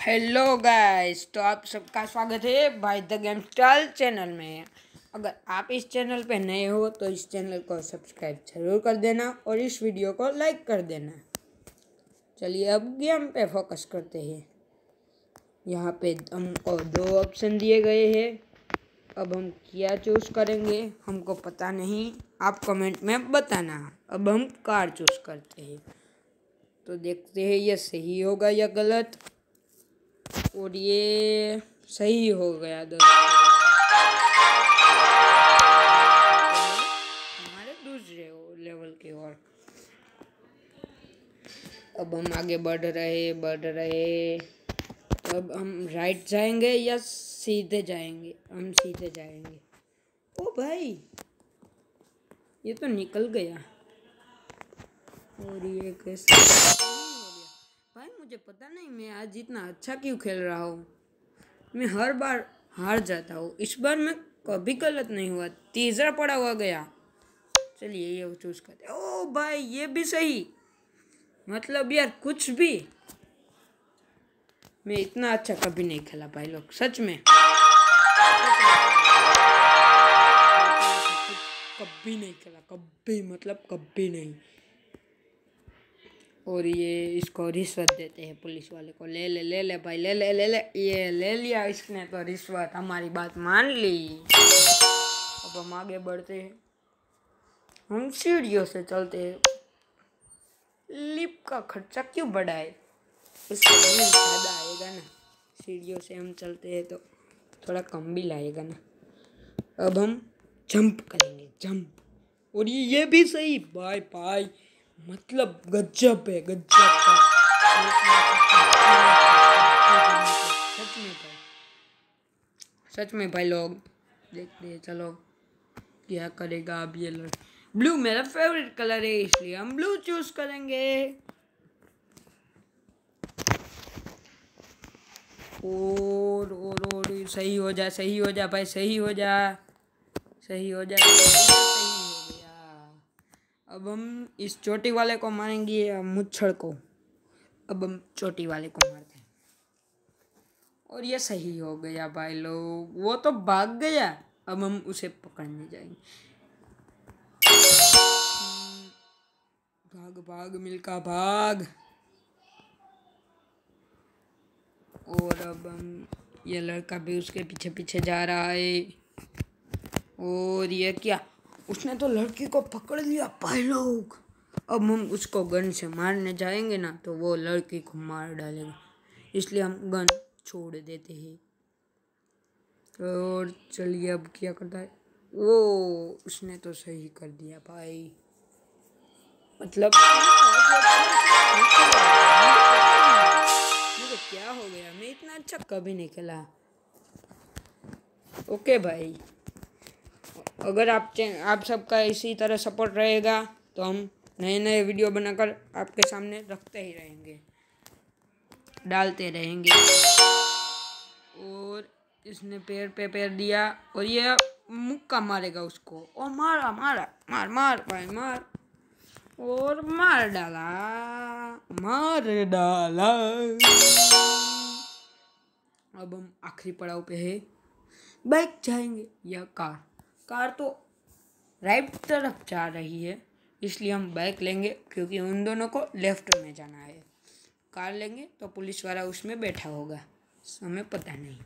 Hello guys तो आप सबका स्वागत है भाई द गेम स्टाइल चैनल में। अगर आप इस चैनल पे नए हो तो इस चैनल को सब्सक्राइब ज़रूर कर देना और इस वीडियो को लाइक कर देना। चलिए अब गेम पे फोकस करते हैं। यहाँ पे हमको दो ऑप्शन दिए गए हैं। अब हम क्या चूज़ करेंगे, हमको पता नहीं। आप कमेंट में बताना। अब हम कार चूज़ करते हैं। तो देखते हैं, यह सही होगा या गलत। और ये सही हो गया दोस्तों। हमारे दूसरे लेवल की ओर अब हम आगे बढ़ रहे बढ़ रहे। अब हम राइट जाएँगे या सीधे जाएँगे? हम सीधे जाएँगे। ओ भाई, ये तो निकल गया। और ये कैसे? मुझे पता नहीं, मैं आज इतना अच्छा क्यों खेल रहा हूँ? मैं हर बार हार जाता हूँ। इस बार मैं कभी गलत नहीं हुआ, तीसरा पड़ा हुआ गया। चलिए ये चूज़ करते ओ भाई, ये भी सही। मतलब यार, कुछ भी। मैं इतना अच्छा कभी नहीं खेला भाई लोग, सच में। कभी नहीं खेला, कभी मतलब कभी नहीं। और ये इसको रिश्वत देते हैं पुलिस वाले को। ले ले ले ले भाई, ले ले ले ले। ये ले लिया इसने तो रिश्वत, हमारी बात मान ली। अब हम आगे बढ़ते हैं। हम सीढ़ियों से चलते हैं। लिप का खर्चा क्यों बढ़ाए? इससे ज़्यादा आएगा ना। सीढ़ियों से हम चलते हैं तो थोड़ा कम भी लाएगा ना। अब हम जंप करेंगे, जंप। और ये ये भी सही। Bye bye. मतलब गजब है, गजब सच में भाई, सच में भाई, लोग देखते हैं, चलो। क्या करेगा अब ये लड़? ब्लू मेरा फेवरेट कलर है, इसलिए हम ब्लू चूज़ करेंगे। और और और, सही हो जा, सही हो जा भाई, सही हो जा, सही हो जा। अब हम इस चोटी वाले को मारेंगे मुच्छड़ को? अब हम चोटी वाले को मारते हैं। और ये सही हो गया भाई लोग। वो तो भाग गया। अब हम उसे पकड़ने जाएँगे। भाग भाग मिलका भाग। और अब हम ये लड़का भी उसके पीछे पीछे जा रहा है। और ये क्या? उसने तो लड़की को पकड़ लिया भाई लोग अब हम उसको गन से मारने जाएँगे ना तो वो लड़की को मार डालेगा। इसलिए हम गन छोड़ देते हैं। और चलिए अब क्या करता है? वो उसने तो सही कर दिया भाई। मतलब क्या हो गया? मैं इतना अच्छा कभी नहीं खेला। ओके भाई। अगर आप आप सबका इसी तरह सपोर्ट रहेगा तो हम नए नए वीडियो बनाकर आपके सामने रखते ही रहेंगे। डालते रहेंगे। और इसने पैर पे पैर दिया और ये मुक्का मारेगा उसको। और मारा मारा, मार मार, भाई, मार। और मार डाला मार डाला। अब हम आखिरी पड़ाव पे है। बाइक जाएँगे या कार। कार तो राइट तरफ़ जा रही है, इसलिए हम बाइक लेंगे क्योंकि उन दोनों को लेफ़्ट में जाना है। कार लेंगे तो पुलिस वाला उसमें बैठा होगा, हमें पता नहीं।